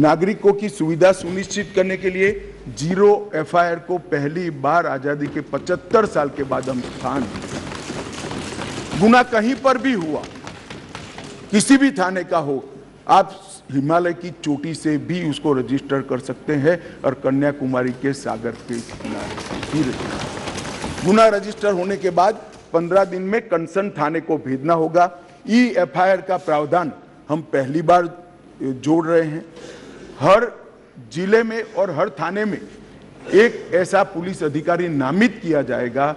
नागरिकों की सुविधा सुनिश्चित करने के लिए ज़ीरो एफआईआर को पहली बार आज़ादी के 75 साल के बाद हम स्थान गुना कहीं पर भी हुआ, किसी भी थाने का हो, आप हिमालय की चोटी से भी उसको रजिस्टर कर सकते हैं और कन्याकुमारी के सागर के गुना रजिस्टर होने के बाद 15 दिन में कंसर्न थाने को भेजना होगा। ई एफआईआर का प्रावधान हम पहली बार जोड़ रहे हैं। हर ज़िले में और हर थाने में एक ऐसा पुलिस अधिकारी नामित किया जाएगा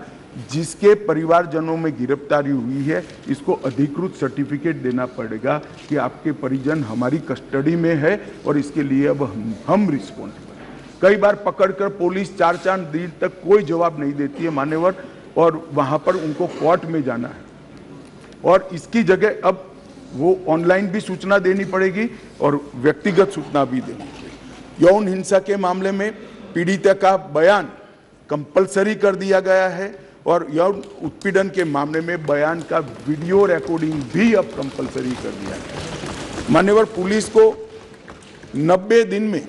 जिसके परिवारजनों में गिरफ्तारी हुई है। इसको अधिकृत सर्टिफिकेट देना पड़ेगा कि आपके परिजन हमारी कस्टडी में है और इसके लिए अब हम, हम रिस्पॉन्सिबल कई बार पकड़कर पुलिस चार चार दिन तक कोई जवाब नहीं देती है मान्यवर और वहाँ पर उनको कोर्ट में जाना है। और इसकी जगह अब वो ऑनलाइन भी सूचना देनी पड़ेगी और व्यक्तिगत सूचना भी देनी पड़ेगी। यौन हिंसा के मामले में पीड़िता का बयान कंपलसरी कर दिया गया है और यौन उत्पीड़न के मामले में बयान का वीडियो रिकॉर्डिंग भी अब कंपलसरी कर दिया गया मान्यवर, पुलिस को 90 दिन में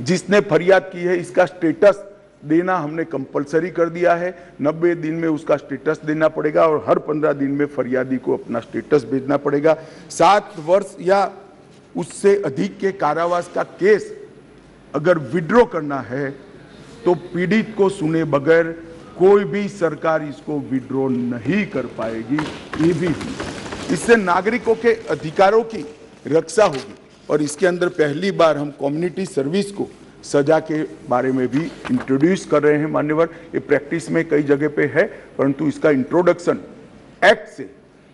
जिसने फरियाद की है, इसका स्टेटस देना हमने कंपलसरी कर दिया है। 90 दिन में उसका स्टेटस देना पड़ेगा और हर 15 दिन में फरियादी को अपना स्टेटस भेजना पड़ेगा। सात वर्ष या उससे अधिक के कारावास का केस अगर विड्रॉ करना है तो पीड़ित को सुने बगैर कोई भी सरकार इसको विड्रॉ नहीं कर पाएगी। ये भी इससे नागरिकों के अधिकारों की रक्षा होगी और इसके अंदर पहली बार हम कम्युनिटी सर्विस को सजा के बारे में भी इंट्रोड्यूस कर रहे हैं मान्यवर। ये प्रैक्टिस में कई जगह पे है, परंतु इसका इंट्रोडक्शन एक्ट से,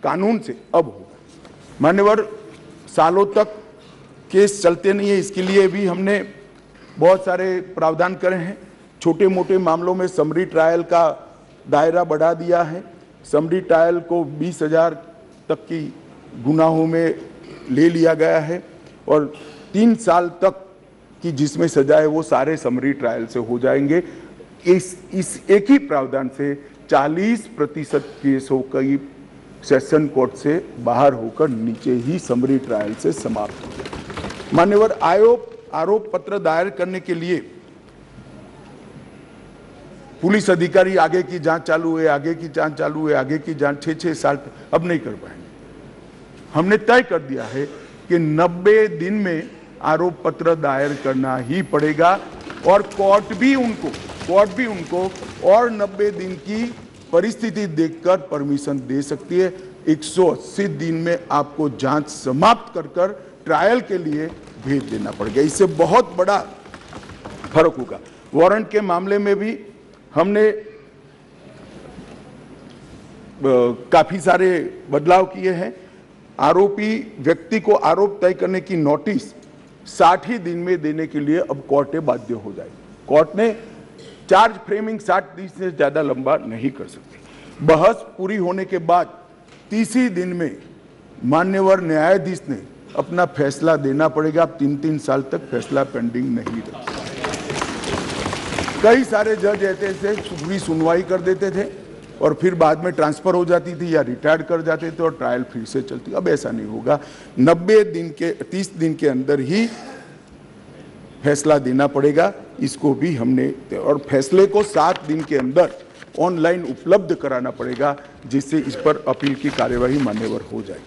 कानून से अब होगा। मान्यवर, सालों तक केस चलते नहीं है, इसके लिए भी हमने बहुत सारे प्रावधान करे हैं। छोटे मोटे मामलों में समरी ट्रायल का दायरा बढ़ा दिया है। समरी ट्रायल को बीस हज़ार तक की गुनाहों में ले लिया गया है और तीन साल तक की जिसमें सजा है वो सारे समरी ट्रायल से हो जाएँगे। इस इस एक ही प्रावधान से 40 प्रतिशत केसों कई सेशन कोर्ट से बाहर होकर नीचे ही समरी ट्रायल से समाप्त हो मान्यवर, आयोग आरोप पत्र दायर करने के लिए पुलिस अधिकारी आगे की जाँच चालू है आगे की जाँच चालू है आगे की जाँच छः छः साल अब नहीं कर पाएँगे। हमने तय कर दिया है कि 90 दिन में आरोप पत्र दायर करना ही पड़ेगा और कोर्ट भी उनको, कोर्ट भी उनको और 90 दिन की परिस्थिति देखकर परमिशन दे सकती है। 180 दिन में आपको जाँच समाप्त कर कर ट्रायल के लिए भेज देना पड़ेगा। इससे बहुत बड़ा फ़र्क होगा। वारंट के मामले में भी हमने काफ़ी सारे बदलाव किए हैं। आरोपी व्यक्ति को आरोप तय करने की नोटिस साठ ही दिन में देने के लिए अब कोर्टें बाध्य हो जाएगी कोर्ट ने चार्ज फ्रेमिंग साठ दिन से ज़्यादा लंबा नहीं कर सकती। बहस पूरी होने के बाद तीसरी दिन में मान्यवर न्यायाधीश ने अपना फैसला देना पड़ेगा। अब तीन तीन साल तक फैसला पेंडिंग नहीं रख कई सारे जज ऐसे पूरी सुनवाई कर देते थे। और फिर बाद में ट्रांसफ़र हो जाती थी या रिटायर्ड कर जाते थे और ट्रायल फिर से चलती। अब ऐसा नहीं होगा। 90 दिन के 30 दिन के अंदर ही फैसला देना पड़ेगा। इसको भी हमने, और फैसले को सात दिन के अंदर ऑनलाइन उपलब्ध कराना पड़ेगा, जिससे इस पर अपील की कार्यवाही मान्यवर हो जाए